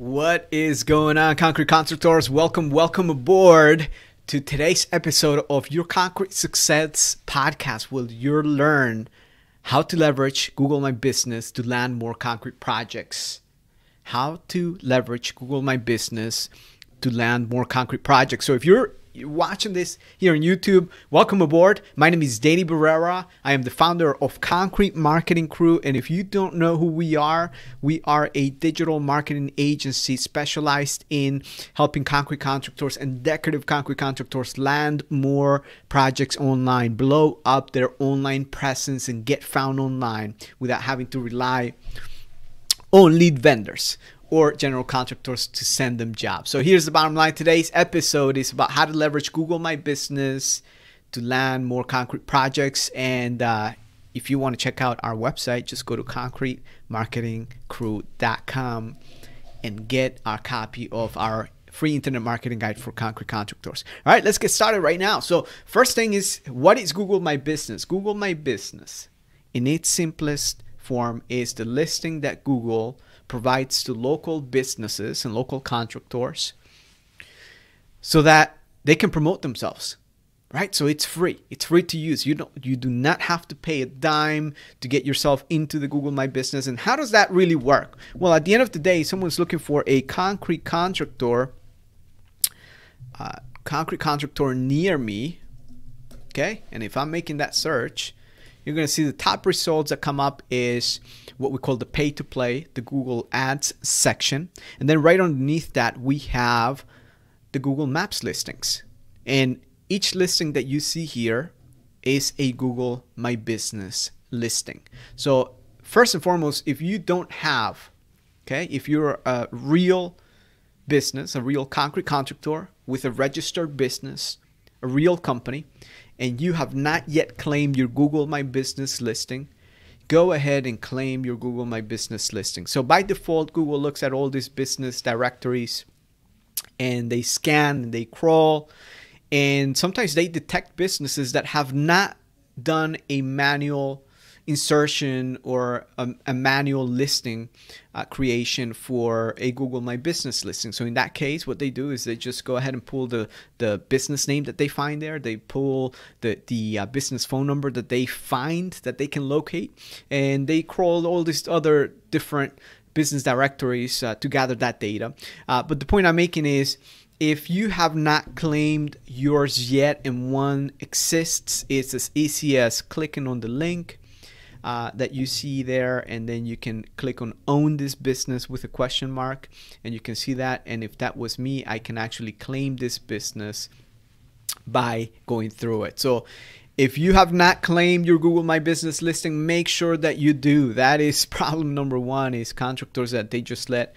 What is going on, concrete constructors? Welcome, welcome aboard to today's episode of your Concrete Success podcast, where you'll learn how to leverage Google My Business to land more concrete projects. How to leverage Google My Business to land more concrete projects. So if you're you're watching this here on YouTube, welcome aboard. My name is Danny Barrera. I am the founder of Concrete Marketing Crew. And if you don't know who we are, we are a digital marketing agency specialized in helping concrete contractors and decorative concrete contractors land more projects online, blow up their online presence, and get found online without having to rely on lead vendors or general contractors to send them jobs. So here's the bottom line. Today's episode is about how to leverage Google My Business to land more concrete projects. And uh, if you want to check out our website, just go to concretemarketingcrew.com and get our copy of our free internet marketing guide for concrete contractors. All right, let's get started right now. So, first thing is what is Google My Business? Google My Business, in its simplest form, is the listing that Google provides to local businesses and local contractors so that they can promote themselves right? So it's free. It's free to use. You don't you do not have to pay a dime to get yourself into the google my business. And how does that really work? Well at the end of the day someone's looking for a concrete contractor uh, concrete contractor near me okay? And if i'm making that search you're going to see the top results that come up is what we call the pay to play, the Google Ads section. And then right underneath that, we have the Google Maps listings. And each listing that you see here is a Google My Business listing. So, first and foremost, if you don't have, okay, if you're a real business, a real concrete contractor with a registered business, a real company, and you have not yet claimed your Google My Business listing, go ahead and claim your Google My Business listing. So by default, Google looks at all these business directories and they scan and they crawl. And sometimes they detect businesses that have not done a manual insertion or a, a manual listing uh, creation for a Google My Business listing. So in that case, what they do is they just go ahead and pull the, the business name that they find there. They pull the, the uh, business phone number that they find that they can locate, and they crawl all these other different business directories uh, to gather that data. Uh, but the point I'm making is if you have not claimed yours yet and one exists, it's as easy as clicking on the link uh, that you see there and then you can click on own this business with a question mark and you can see that and if that was me I can actually claim this business by going through it. So if you have not claimed your Google My Business listing make sure that you do. That is problem number one is contractors that they just let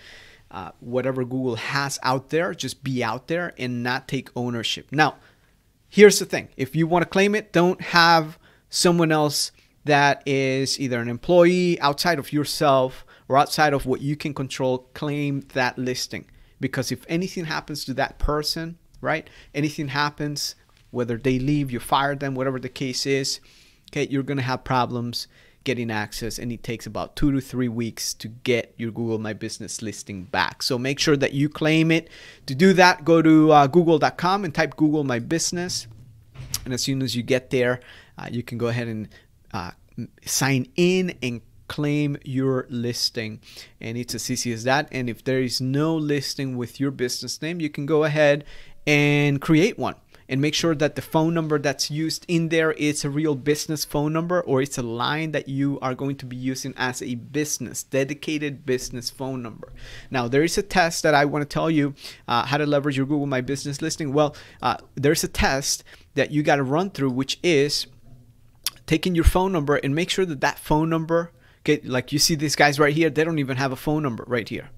uh, whatever Google has out there just be out there and not take ownership. Now here's the thing. If you want to claim it don't have someone else that is either an employee outside of yourself or outside of what you can control claim that listing. Because if anything happens to that person right anything happens whether they leave you fire them whatever the case is okay you're to have problems getting access and it takes about two to three weeks to get your google my business listing back. So make sure that you claim it. To do that go to uh, google.com and type google my business and as soon as you get there uh, you can go ahead and uh, sign in and claim your listing. And it's as easy as that and if there is no listing with your business name you can go ahead and create one and make sure that the phone number that's used in there is a real business phone number or it's a line that you are going to be using as a business dedicated business phone number. Now there is a test that i want to tell you uh, how to leverage your google my business listing. Well uh, there's a test that you got to run through which is taking your phone number and make sure that that phone number okay like you see these guys right here they don't even have a phone number right here.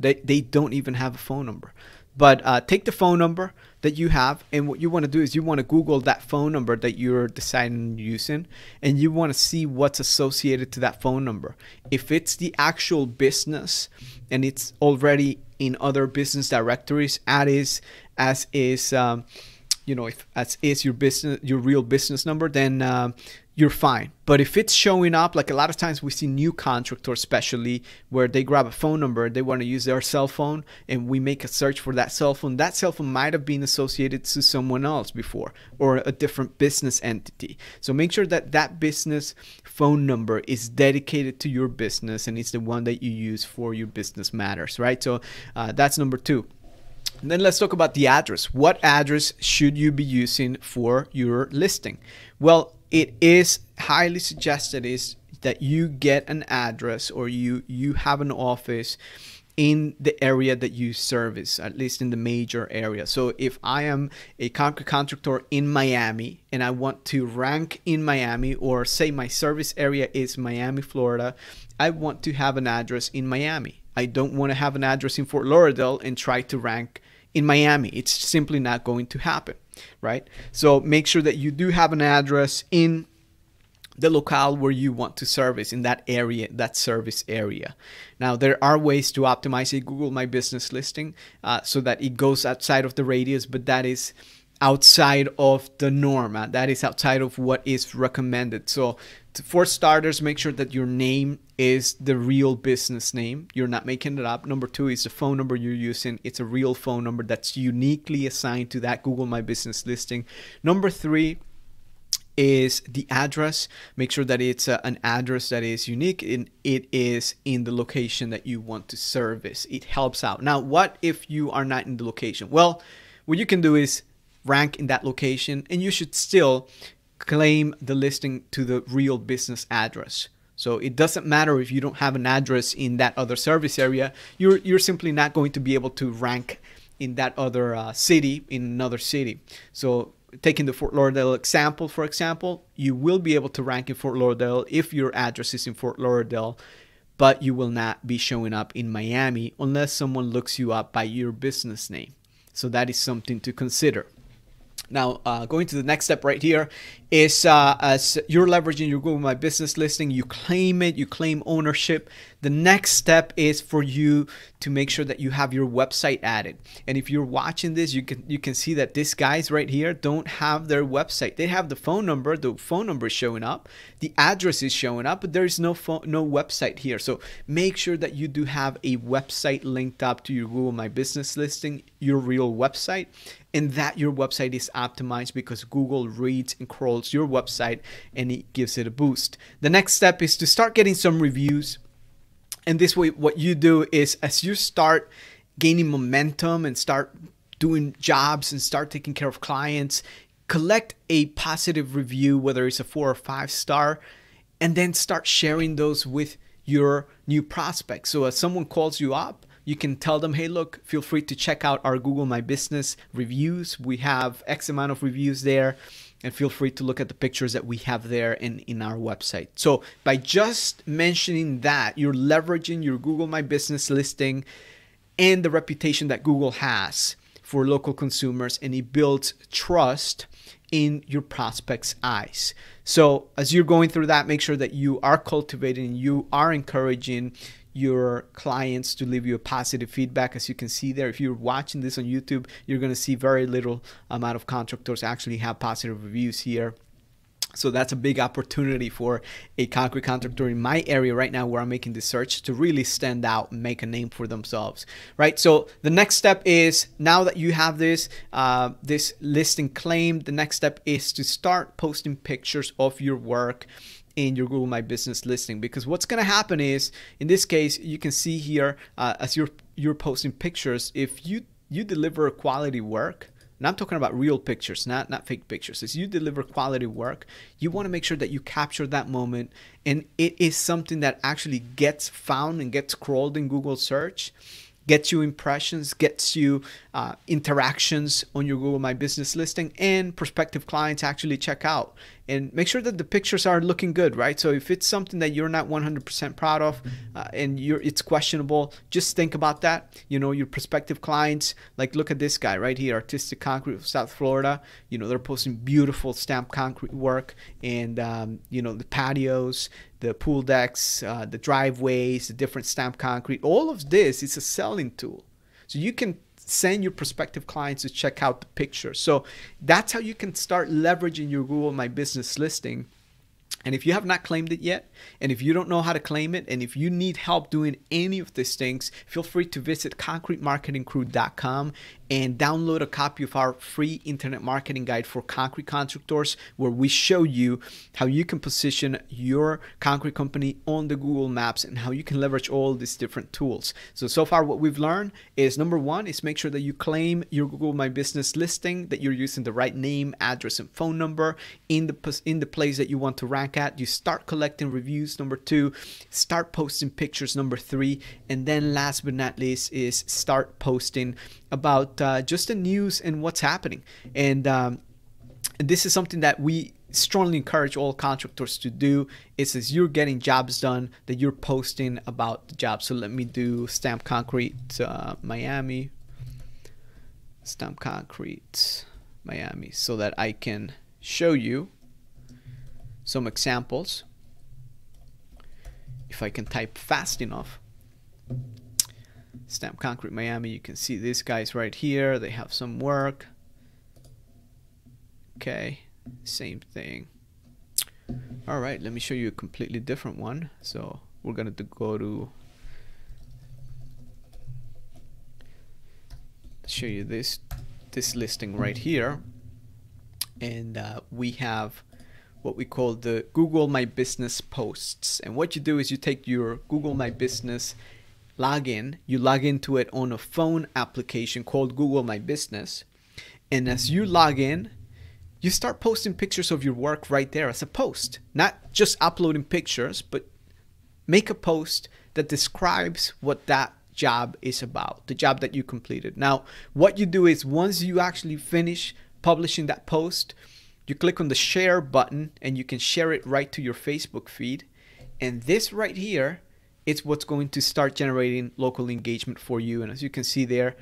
They, they don't even have a phone number. But uh, take the phone number that you have and what you want to do is you want to google that phone number that you're deciding using and you want to see what's associated to that phone number. If it's the actual business and it's already in other business directories as is as is um, you know if as is your business your real business number then uh, you're fine. But if it's showing up, like a lot of times we see new contractors, especially where they grab a phone number, they want to use their cell phone, and we make a search for that cell phone. That cell phone might have been associated to someone else before or a different business entity. So make sure that that business phone number is dedicated to your business and it's the one that you use for your business matters, right? So uh, that's number two. And then let's talk about the address. What address should you be using for your listing? Well, it is highly suggested is that you get an address or you you have an office in the area that you service, at least in the major area. So if I am a concrete contractor in Miami and I want to rank in Miami, or say my service area is Miami, Florida, I want to have an address in Miami. I don't want to have an address in Fort Lauderdale and try to rank in Miami. It's simply not going to happen, right? So make sure that you do have an address in the locale where you want to service in that area, that service area. Now, there are ways to optimize a Google My Business listing uh, so that it goes outside of the radius, but that is outside of the norm. Uh, that is outside of what is recommended. So, for starters, make sure that your name is the real business name. You're not making it up. Number two is the phone number you're using. It's a real phone number that's uniquely assigned to that Google My Business listing. Number three, is the address. Make sure that it's uh, an address that is unique and it is in the location that you want to service. It helps out. Now, what if you are not in the location? Well, what you can do is rank in that location and you should still claim the listing to the real business address. So it doesn't matter if you don't have an address in that other service area, you're, you're simply not going to be able to rank in that other uh, city, in another city. So taking the Fort Lauderdale example, for example, you will be able to rank in Fort Lauderdale if your address is in Fort Lauderdale, but you will not be showing up in Miami unless someone looks you up by your business name. So that is something to consider. Now, uh, going to the next step right here is uh, as you're leveraging your Google My Business listing, you claim it, you claim ownership. The next step is for you to make sure that you have your website added. And if you're watching this, you can you can see that these guys right here don't have their website. They have the phone number, the phone number is showing up, the address is showing up, but there is no phone, no website here. So make sure that you do have a website linked up to your Google My Business listing, your real website, and that your website is optimized because Google reads and crawls your website and it gives it a boost. The next step is to start getting some reviews. And this way, what you do is as you start gaining momentum and start doing jobs and start taking care of clients, collect a positive review, whether it's a four or five star, and then start sharing those with your new prospects. So as someone calls you up, you can tell them, hey, look, feel free to check out our Google My Business reviews. We have X amount of reviews there. And feel free to look at the pictures that we have there in, in our website. So, by just mentioning that, you're leveraging your Google My Business listing and the reputation that Google has for local consumers, and it builds trust in your prospects' eyes. So, as you're going through that, make sure that you are cultivating, you are encouraging your clients to leave you a positive feedback. As you can see there if you're watching this on youtube you're going to see very little amount of contractors actually have positive reviews here. So that's a big opportunity for a concrete contractor in my area right now where I'm making this search to really stand out and make a name for themselves, right? So the next step is now that you have this uh, this listing claim, the next step is to start posting pictures of your work in your Google My Business listing because what's going to happen is in this case you can see here uh, as you're you're posting pictures if you you deliver quality work and I'm talking about real pictures, not not fake pictures. As you deliver quality work, you want to make sure that you capture that moment, and it is something that actually gets found and gets crawled in Google search gets you impressions, gets you uh, interactions on your Google My Business listing, and prospective clients actually check out. And make sure that the pictures are looking good, right? So if it's something that you're not 100% proud of uh, and you're it's questionable, just think about that. You know, your prospective clients, like look at this guy right here, Artistic Concrete of South Florida. You know, they're posting beautiful stamped concrete work and um, you know the patios, the pool decks, uh, the driveways, the different stamp concrete. All of this is a selling tool. So you can send your prospective clients to check out the picture. So that's how you can start leveraging your Google My Business listing And if you have not claimed it yet, and if you don't know how to claim it, and if you need help doing any of these things, feel free to visit concretemarketingcrew.com and download a copy of our free internet marketing guide for concrete contractors, where we show you how you can position your concrete company on the Google Maps and how you can leverage all these different tools. So, so far, what we've learned is number one is make sure that you claim your Google My Business listing, that you're using the right name, address, and phone number in the in the place that you want to rank at. You start collecting reviews. Number two, start posting pictures. Number three, and then last but not least is start posting about uh, just the news and what's happening. And, um, this is something that we strongly encourage all contractors to do. Is as you're getting jobs done that you're posting about the job. So let me do stamp concrete uh, miami stamp concrete miami so that i can show you some examples. If i can type fast enough Stamp Concrete Miami. You can see these guys right here. They have some work. Okay, same thing. All right, let me show you a completely different one. So we're gonna go to show you this this listing right here, and uh, we have what we call the Google My Business posts. And what you do is you take your Google My Business login, you log into it on a phone application called Google My Business. And as you log in, you start posting pictures of your work right there as a post. Not just uploading pictures, but make a post that describes what that job is about, the job that you completed. Now, what you do is once you actually finish publishing that post, you click on the share button and you can share it right to your Facebook feed. And this right here it's what's going to start generating local engagement for you. And as you can see there,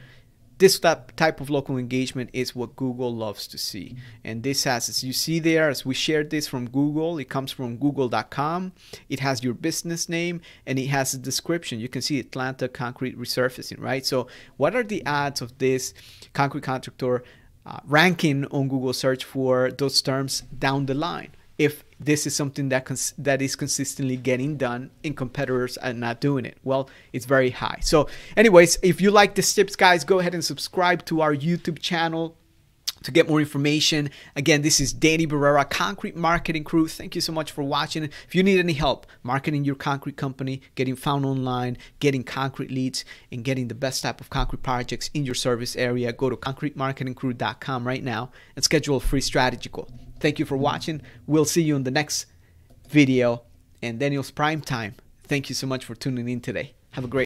this type of local engagement is what Google loves to see. And this has, as you see there, as we shared this from Google, it comes from google.com. It has your business name and it has a description. You can see Atlanta concrete resurfacing, right? So what are the odds of this concrete contractor uh, ranking on Google search for those terms down the line? If this is something that cons- that is consistently getting done and competitors are not doing it. Well it's very high. So anyways if you like these tips guys go ahead and subscribe to our youtube channel to get more information again this is danny barrera concrete marketing crew thank you so much for watching if you need any help marketing your concrete company getting found online getting concrete leads and getting the best type of concrete projects in your service area go to concretemarketingcrew.com right now and schedule a free strategy call Thank you for watching. We'll see you in the next video and Daniel's Prime Time. Thank you so much for tuning in today. Have a great